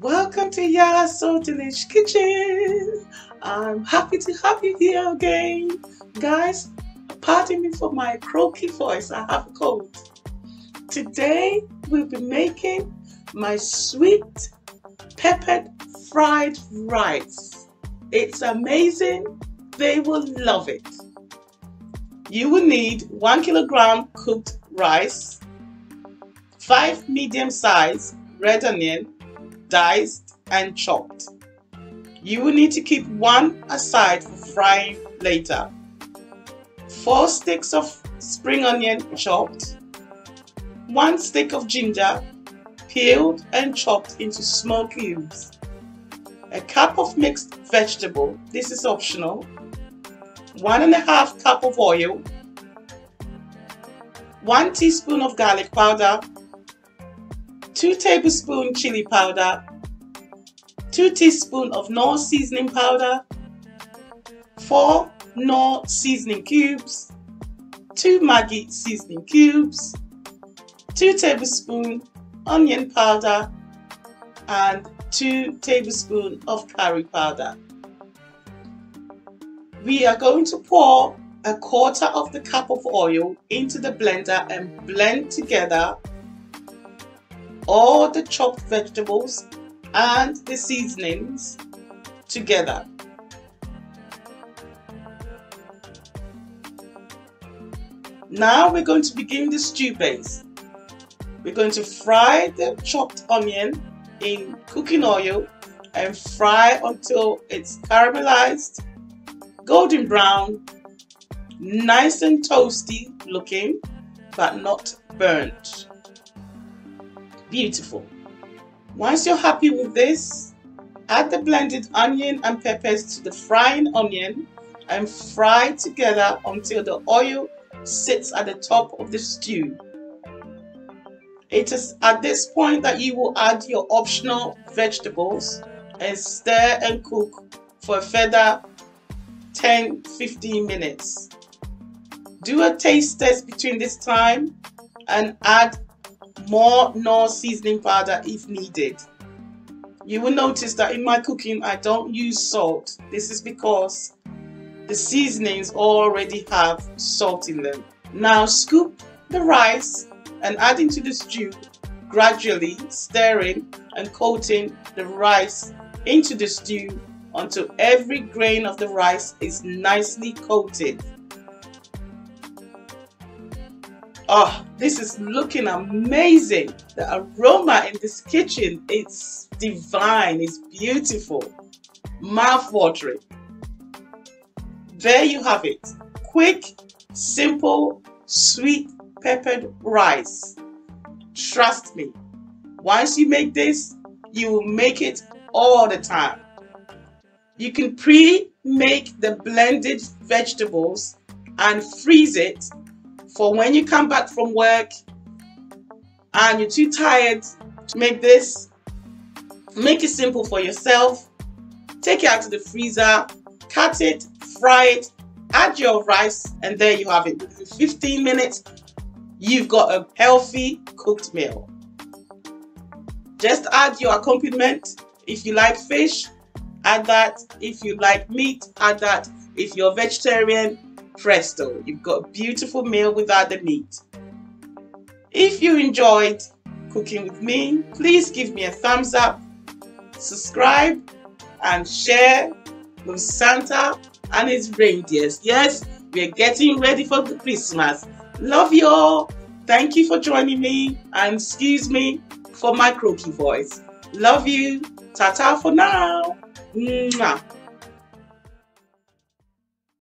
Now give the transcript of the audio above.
Welcome to Yaas SooDelish Kitchen. I'm happy to have you here again. Guys, pardon me for my croaky voice, I have a cold. Today we'll be making my sweet peppered fried rice. It's amazing. They will love it. You will need 1 kilogram cooked rice, 5 medium sized red onion, diced and chopped. You will need to keep one aside for frying later. 4 sticks of spring onion chopped, 1 stick of ginger peeled and chopped into small cubes, a cup of mixed vegetable, this is optional, one and a half cup of oil, one teaspoon of garlic powder, two tablespoon chili powder, two teaspoon of Knorr seasoning powder, four Knorr seasoning cubes, two Maggi seasoning cubes, two tablespoon onion powder, and 2 tablespoons of curry powder. We are going to pour a quarter of the cup of oil into the blender and blend together all the chopped vegetables and the seasonings together. Now we're going to begin the stew base. We're going to fry the chopped onion in cooking oil and fry until it's caramelized, golden brown, nice and toasty looking, but not burnt. Beautiful. Once you're happy with this, add the blended onion and peppers to the frying onion and fry together until the oil sits at the top of the stew. It is at this point that you will add your optional vegetables and stir and cook for a further 10-15 minutes. Do a taste test between this time and add more Knorr seasoning powder if needed. You will notice that in my cooking I don't use salt. This is because the seasonings already have salt in them. Now scoop the rice and add into the stew, gradually stirring and coating the rice into the stew until every grain of the rice is nicely coated. Oh, this is looking amazing. The aroma in this kitchen, it's divine, it's beautiful, mouth-watering. There you have it. Quick, simple, sweet peppered rice. Trust me, once you make this, you will make it all the time. You can pre-make the blended vegetables and freeze it for when you come back from work and you're too tired to make this. Make it simple for yourself. Take it out to the freezer, cut it, fry it, add your rice, and there you have it. Within 15 minutes, you've got a healthy cooked meal. Just add your accompaniment. If you like fish, add that. If you like meat, add that. If you're vegetarian, presto, you've got a beautiful meal without the meat. If you enjoyed cooking with me, please give me a thumbs up, subscribe, and share with Santa and his reindeers. Yes, we're getting ready for the Christmas. Love you all. Thank you for joining me and excuse me for my croaky voice. Love you. Ta-ta for now. Mwah.